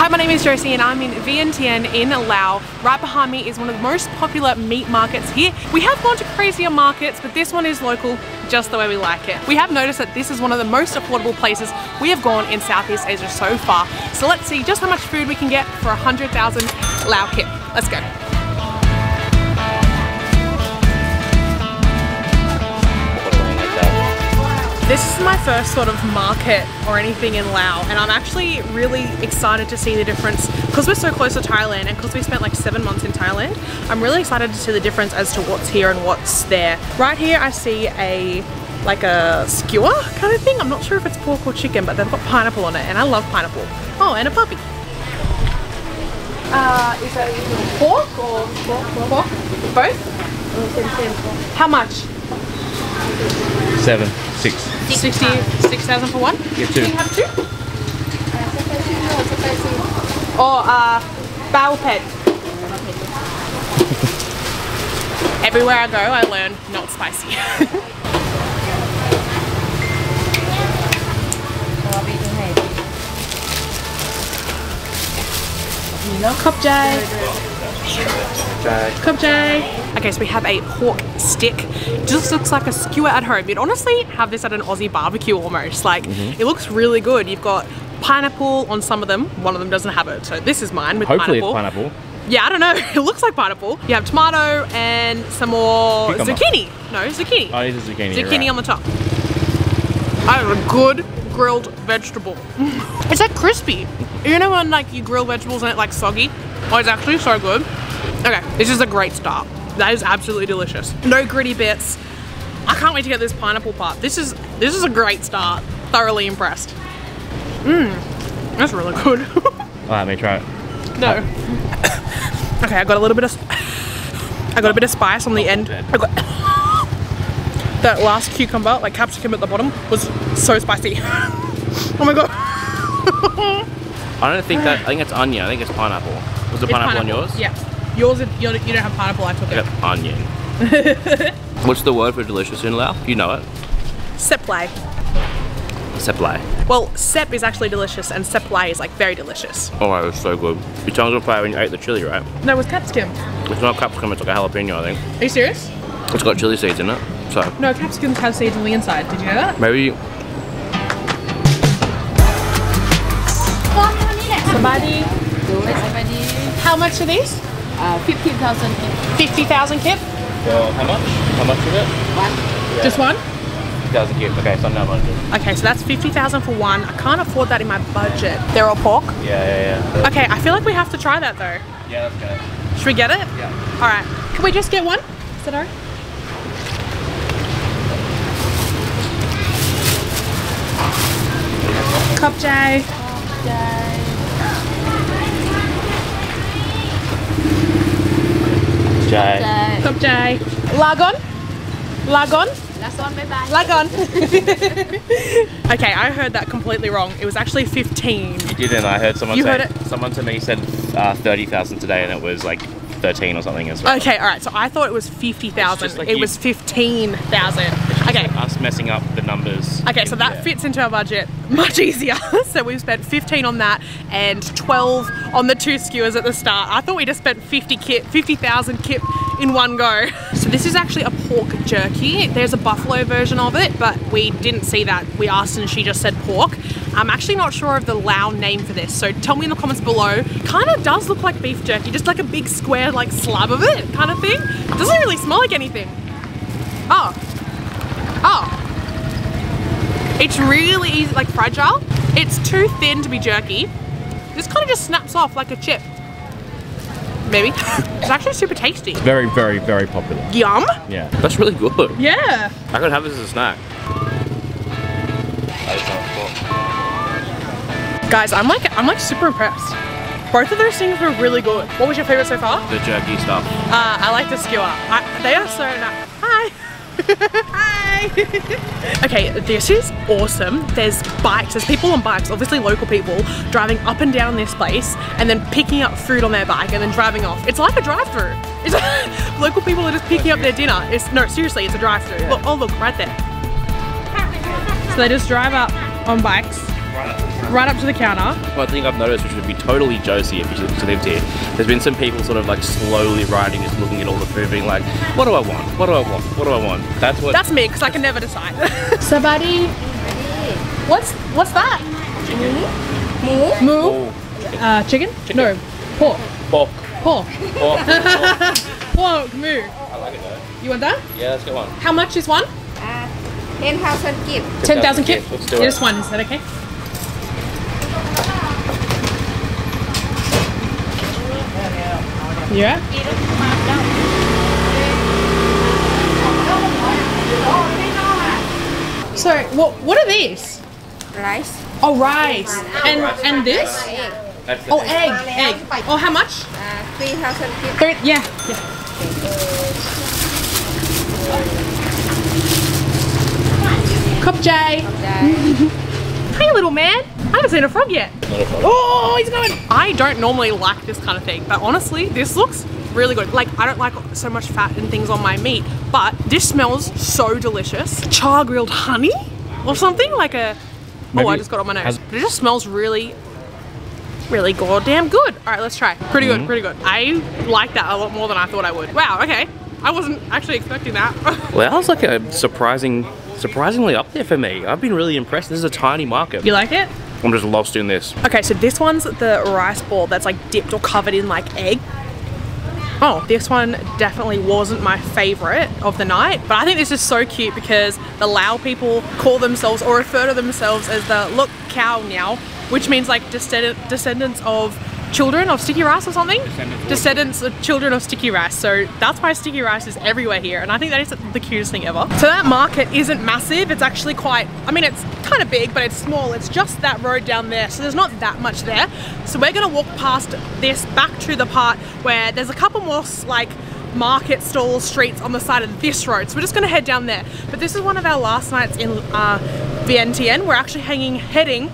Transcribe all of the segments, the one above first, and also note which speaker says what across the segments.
Speaker 1: Hi, my name is Josie and I'm in Vientiane in Laos. Right behind me is one of the most popular meat markets here. We have gone to crazier markets, but this one is local just the way we like it. We have noticed that this is one of the most affordable places we have gone in Southeast Asia so far. So let's see just how much food we can get for 100,000 Lao kip. Let's go. This is my first sort of market or anything in Laos and I'm actually really excited to see the difference because we're so close to Thailand and because we spent like seven months in Thailand I'm really excited to see the difference as to what's here and what's there. Right here I see a like a skewer kind of thing. I'm not sure if it's pork or chicken but they've got pineapple on it and I love pineapple. Oh and a puppy. Uh, is that pork or pork? pork? Both? How much?
Speaker 2: Seven, six.
Speaker 1: 60, 6,000 for one?
Speaker 2: Get two.
Speaker 1: Can you have two? Or uh, bao pet. Everywhere I go, I learn not spicy. Cup J. Okay, so we have a pork stick. Just looks like a skewer at home. You'd honestly have this at an Aussie barbecue almost. Like,
Speaker 2: Mm-hmm.
Speaker 1: it looks really good. You've got pineapple on some of them. One of them doesn't have it. So this is mine with
Speaker 2: Hopefully
Speaker 1: pineapple.
Speaker 2: it's pineapple.
Speaker 1: Yeah, I don't know. It looks like pineapple. You have tomato and some more
Speaker 2: Cucumber.
Speaker 1: zucchini. No, zucchini.
Speaker 2: Oh, it is a zucchini.
Speaker 1: zucchini
Speaker 2: right.
Speaker 1: on the top. I have a good grilled vegetable. it's like crispy. You know when like you grill vegetables and it like soggy? Oh, it's actually so good. Okay, this is a great start. That is absolutely delicious. No gritty bits. I can't wait to get this pineapple part. This is this is a great start. Thoroughly impressed. Mmm, that's really good.
Speaker 2: Let me try it.
Speaker 1: no. okay, I got a little bit of I got a bit of spice on the end. I got that last cucumber, like capsicum at the bottom, was so spicy. oh my god.
Speaker 3: I don't think that. I think it's onion. I think it's pineapple. Was the
Speaker 1: It's
Speaker 3: pineapple, on yours?
Speaker 1: Yeah. Yours, is- you don't you don't have pineapple, I took
Speaker 3: I
Speaker 1: it.
Speaker 3: got onion. What's the word for delicious in Lao? You know it.
Speaker 1: Seplai.
Speaker 3: Seplai.
Speaker 1: Well, sep is actually delicious and seplai is like very delicious.
Speaker 3: Oh, it was so good. Your tongue's on fire when you ate the chili, right?
Speaker 1: No, it was capsicum.
Speaker 3: It's not capsicum. It's like a jalapeno. I think
Speaker 1: Are you serious?
Speaker 3: it's got chili seeds in it. So
Speaker 1: No, capsicums have seeds on the inside. Did you know that?
Speaker 3: maybe
Speaker 1: Somebody.
Speaker 4: Everybody,
Speaker 1: How much are these?
Speaker 4: uh, 15,000
Speaker 1: 50,000 kip?
Speaker 3: Well, how much? How much of it?
Speaker 4: one.
Speaker 1: Just one?
Speaker 3: Thousand cubes. Okay, so no budget.
Speaker 1: Okay, so that's 50,000 for one. I can't afford that in my budget. They're all pork?
Speaker 3: Yeah, yeah, yeah.
Speaker 1: Okay, I feel like we have to try that though.
Speaker 3: Yeah, let's go.
Speaker 1: Should we get it?
Speaker 3: Yeah.
Speaker 1: Alright. Can we just get one? Is that alright? Cup J.
Speaker 3: Jay.
Speaker 4: Uh,
Speaker 1: Cup J. Lagon. Lagon.
Speaker 4: last one, bye bye.
Speaker 1: Lagon. okay, I heard that completely wrong. It was actually 15.
Speaker 3: You didn't. I heard someone
Speaker 1: You
Speaker 3: say.
Speaker 1: heard it?
Speaker 3: Someone to me said uh, thirty thousand today, and it was like thirteen or something as well.
Speaker 1: Okay, alright, so I thought it was 50,000.
Speaker 3: Like
Speaker 1: it
Speaker 3: you-
Speaker 1: was 15,000. Okay.
Speaker 3: Us messing up the numbers.
Speaker 1: Okay, so that
Speaker 3: Yeah.
Speaker 1: fits into our budget much easier. so we've spent 15 on that and 12 on the two skewers at the start. I thought we just spent 50 kip, 50,000 kip in one go. So this is actually a pork jerky. There's a buffalo version of it, but we didn't see that. We asked and she just said pork. I'm actually not sure of the Lao name for this, so tell me in the comments below. Kind of does look like beef jerky, just like a big square like slab of it kind of thing. Doesn't really smell like anything. Oh. Oh. It's really easy, like fragile. It's too thin to be jerky. This kind of just snaps off like a chip. Maybe. it's actually super tasty.
Speaker 2: Very, very, very popular.
Speaker 1: Yum.
Speaker 2: Yeah.
Speaker 3: That's really good.
Speaker 1: Yeah.
Speaker 3: I could have this as a snack.
Speaker 1: Guys, I'm like, I'm like super impressed. Both of those things were really good. What was your favorite so far?
Speaker 3: The jerky stuff.
Speaker 1: Uh, I like the skewer. I, they are so nice. Hi. Okay, this is awesome. There's bikes, there's people on bikes, obviously local people, driving up and down this place and then picking up food on their bike and then driving off. It's like a drive-through. It's local people are just picking up their dinner. It's no, seriously, it's a drive-through. Look, oh look, right there. So they just drive up on bikes right up to the counter.
Speaker 3: One thing I've noticed, which would be totally Josie if she lived here, there's been some people sort of like slowly riding, just looking at all the food, being like, what do I want? What do I want? What do I want? That's what.
Speaker 1: That's me because I can never decide. Sabadi. What's what's that? Moo. Moo.
Speaker 3: Oh,
Speaker 1: Uh, chicken? No. Pork.
Speaker 3: pork.
Speaker 1: Pork.
Speaker 3: Pork.
Speaker 1: Pork. Moo.
Speaker 3: I like it though.
Speaker 1: You want that?
Speaker 3: Yeah, let's get one.
Speaker 1: How much is one?
Speaker 5: Uh, 10,000 kip.
Speaker 1: 10,000 kip.
Speaker 3: Let's do it.
Speaker 1: Just one, is that okay? Yeah. So, what what are these?
Speaker 5: Rice.
Speaker 1: Oh, rice. And and this?
Speaker 5: Egg.
Speaker 3: That's
Speaker 1: Oh,
Speaker 3: thing.
Speaker 1: egg, egg. Oh, how much?
Speaker 5: Uh, 3,000.
Speaker 1: Three, yeah. yeah. Cup J. Hey, little man. I haven't seen a frog yet.
Speaker 3: Not a frog.
Speaker 1: Oh, he's going. I don't normally like this kind of thing, but honestly, this looks really good. Like, I don't like so much fat and things on my meat, but this smells so delicious. Char grilled honey or something like a. oh, I just got on my nose. But it just smells really, really goddamn good. All right, let's try. Pretty
Speaker 2: Mm-hmm.
Speaker 1: good, pretty good. I like that a lot more than I thought I would. Wow. Okay. I wasn't actually expecting that.
Speaker 3: Well, that was like a surprising, surprisingly up there for me. I've been really impressed. This is a tiny market.
Speaker 1: you like it?
Speaker 3: I'm just lost in this.
Speaker 1: Okay, so this one's the rice ball that's like dipped or covered in like egg. Oh, this one definitely wasn't my favorite of the night, but I think this is so cute because the Lao people call themselves or refer to themselves as the Luk Cow Now, which means like descend- descendants of children of sticky rice or something? Descendants of children of sticky rice. So that's why sticky rice is everywhere here, and I think that is the cutest thing ever. So that market isn't massive, it's actually quite, I mean, it's kind of big, but it's small. It's just that road down there, so there's not that much there. So we're gonna walk past this back to the part where there's a couple more like market stalls, streets on the side of this road. So we're just gonna head down there. But this is one of our last nights in uh, Vientiane. We're actually hanging, heading,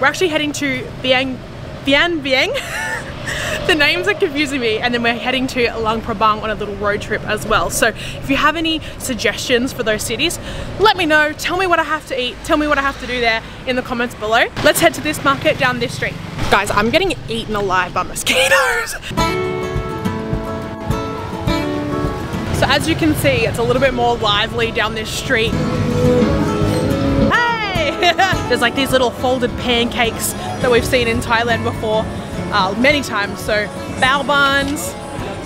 Speaker 1: we're actually heading to Vieng, Vian Vieng. the names are confusing me and then we're heading to Luang Prabang on a little road trip as well. So if you have any suggestions for those cities, let me know. Tell me what I have to eat. Tell me what I have to do there in the comments below. Let's head to this market down this street. Guys, I'm getting eaten alive by mosquitoes. So as you can see, it's a little bit more lively down this street. Hey! There's like these little folded pancakes that we've seen in Thailand before uh, many times. So bao buns.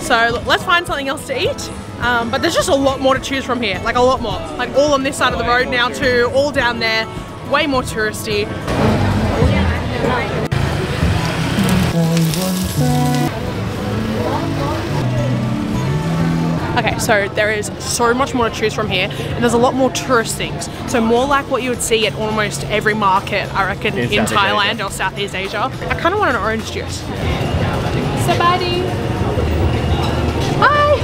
Speaker 1: So let's find something else to eat. Um, but there's just a lot more to choose from here, like a lot more. Like all on this side of the road now too, all down there, way more touristy. So there is so much more to choose from here, and there's a lot more tourist things. So more like what you would see at almost every market, I reckon, in,
Speaker 2: In
Speaker 1: Thailand
Speaker 2: Asia.
Speaker 1: or Southeast Asia. I kind of want an orange juice. Sabadi. Hi.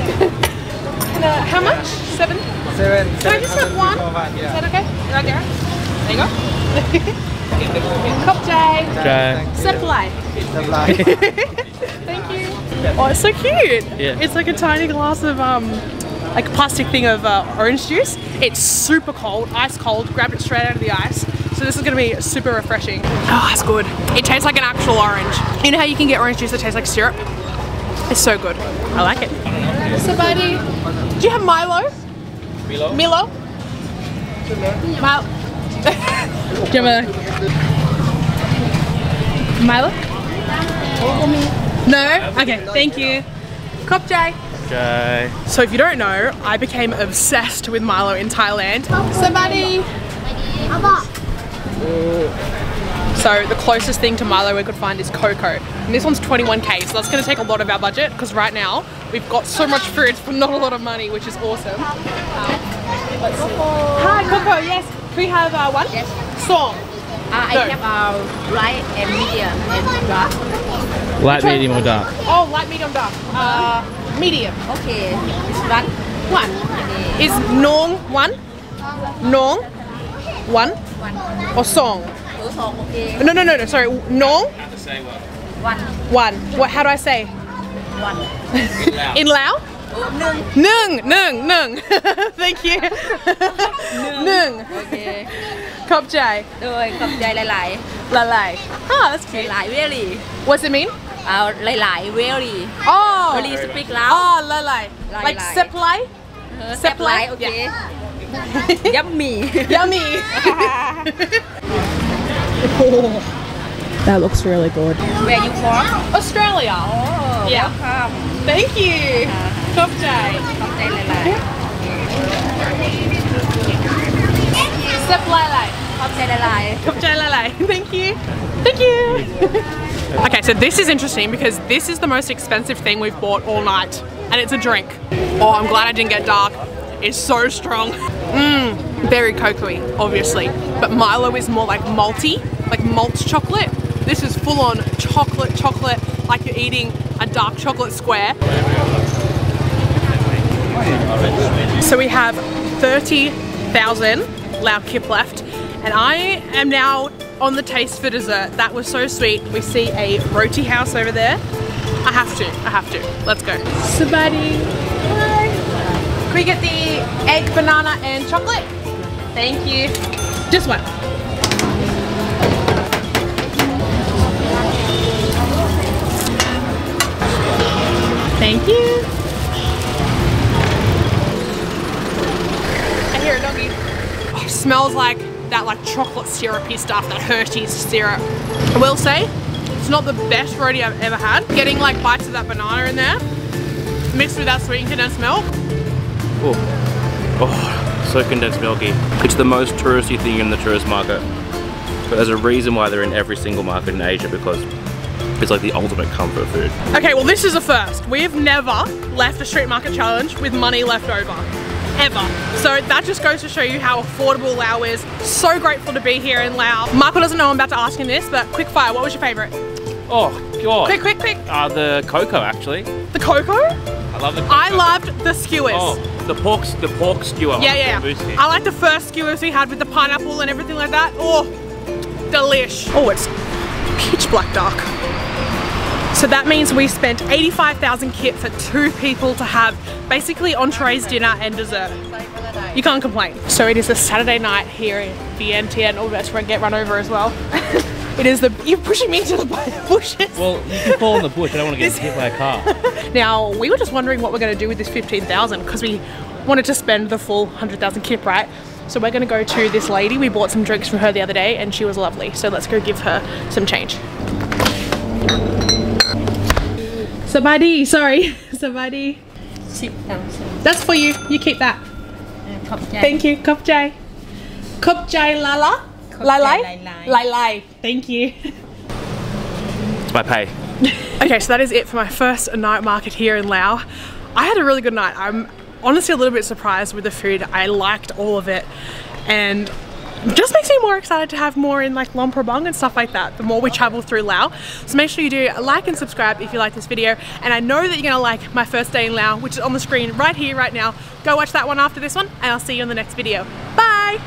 Speaker 1: And, uh, how much? Seven.
Speaker 6: Seven.
Speaker 1: Can I just have one? Is that okay? Right there. There you go. Cup J.
Speaker 2: Okay.
Speaker 1: Seplai.
Speaker 6: Seplai.
Speaker 1: Thank you. Oh, it's so cute.
Speaker 2: Yeah.
Speaker 1: It's like a tiny glass of um, like a plastic thing of uh, orange juice. It's super cold, ice cold. Grabbed it straight out of the ice. So this is gonna be super refreshing. Oh, it's good. It tastes like an actual orange. You know how you can get orange juice that tastes like syrup? It's so good. I like it. Somebody, do you have Milo?
Speaker 3: Milo?
Speaker 1: Milo? Milo. do you have a Milo? No? Okay, thank you. Cop J.
Speaker 2: Okay.
Speaker 1: So if you don't know, I became obsessed with Milo in Thailand. Somebody. So the closest thing to Milo we could find is Coco. And this one's 21k, so that's gonna take a lot of our budget because right now we've got so much food for not a lot of money, which is awesome. Um, let's see. Hi Coco, yes. Can we have uh, one?
Speaker 5: Yes.
Speaker 1: Song.
Speaker 5: Uh, I
Speaker 1: No.
Speaker 5: have uh, light and medium and dark.
Speaker 2: Light, medium, or dark?
Speaker 1: Oh, light, medium, dark. Uh, medium.
Speaker 5: Okay, it's one.
Speaker 1: One. Is Nong one? Nong? One?
Speaker 5: One.
Speaker 1: Or song?
Speaker 5: Song, okay.
Speaker 1: No, no, no, no, sorry. Nong?
Speaker 5: One.
Speaker 1: One. What, how do I say?
Speaker 5: One.
Speaker 1: In Lao?
Speaker 5: Oh,
Speaker 1: Nung, nung, nung. Thank you. Nung.
Speaker 5: Okay.
Speaker 1: ขอบใจ
Speaker 5: โดยขอบใจหลาย
Speaker 1: ๆหลายๆ oh that's cute.
Speaker 5: หลาย really?
Speaker 1: What's it mean?
Speaker 5: เอาหลายๆ really
Speaker 1: oh
Speaker 5: really speak loud
Speaker 1: oh หลาย
Speaker 5: ๆ like seplai seplai okay yummy.
Speaker 1: Yummy. That looks really good.
Speaker 5: Where are you from?
Speaker 1: Australia.
Speaker 5: Oh,
Speaker 1: yeah.
Speaker 5: welcome.
Speaker 1: Thank you. Uh-huh. ขอบใจ
Speaker 5: ขอบใจหลาย
Speaker 1: ๆ Step หลาย
Speaker 5: ๆ ขอบใจหลาย
Speaker 1: Cup chai la la. Thank you. Thank you. okay, so this is interesting because this is the most expensive thing we've bought all night. And it's a drink. Oh, I'm glad I didn't get dark. It's so strong. Mmm, very cocoa obviously. But Milo is more like malty, like malt chocolate. This is full on chocolate, chocolate, like you're eating a dark chocolate square. So we have 30,000 Lao Kip left, and I am now on the taste for dessert. That was so sweet. We see a roti house over there. I have to, I have to. Let's go. Sabadi. Hi. Can we get the egg, banana, and chocolate? Thank you. Just one. Thank you. I hear a doggy. Oh, smells like that like chocolate syrupy stuff, that Hershey's syrup. I will say, it's not the best roti I've ever had. Getting like bites of that banana in there, mixed with that sweet condensed milk.
Speaker 3: Oh, oh, so condensed milky. It's the most touristy thing in the tourist market. But there's a reason why they're in every single market in Asia because it's like the ultimate comfort food.
Speaker 1: Okay, well this is a first. We've never left a street market challenge with money left over. Ever. So that just goes to show you how affordable Lao is. So grateful to be here in Lao. Michael doesn't know I'm about to ask him this, but quick fire, what was your favorite?
Speaker 3: Oh god.
Speaker 1: Quick, quick, quick.
Speaker 3: Uh, the cocoa actually.
Speaker 1: The cocoa?
Speaker 3: I love the cocoa.
Speaker 1: I loved the skewers.
Speaker 3: Oh, the pork, the pork skewer.
Speaker 1: Yeah, yeah, yeah. I like the first skewers we had with the pineapple and everything like that. Oh, delish. Oh, it's pitch black dark. So that means we spent 85,000 kip for two people to have basically entrees, dinner and dessert. You can't complain. So it is a Saturday night here in Vientiane. Oh, that's where I get run over as well. it is the, you're pushing me into the bushes.
Speaker 3: Well, you can fall in the bush. I don't want to get hit by a car.
Speaker 1: Now, we were just wondering what we're going to do with this 15,000 because we wanted to spend the full 100,000 kip, right? So we're going to go to this lady. We bought some drinks from her the other day and she was lovely. So let's go give her some change. Somebody, sorry. Sabadi. That's for you. You keep that. Thank you. Cup jai. Cup jai lala. Lai lai.
Speaker 5: Lai lai.
Speaker 1: Thank you.
Speaker 3: It's my pay.
Speaker 1: okay, so that is it for my first night market here in Laos. I had a really good night. I'm honestly a little bit surprised with the food. I liked all of it. And just makes me more excited to have more in like Luang Prabang and stuff like that the more we travel through Laos. So make sure you do like and subscribe if you like this video and I know that you're to like my first day in Laos which is on the screen right here right now. Go watch that one after this one and I'll see you in the next video. Bye!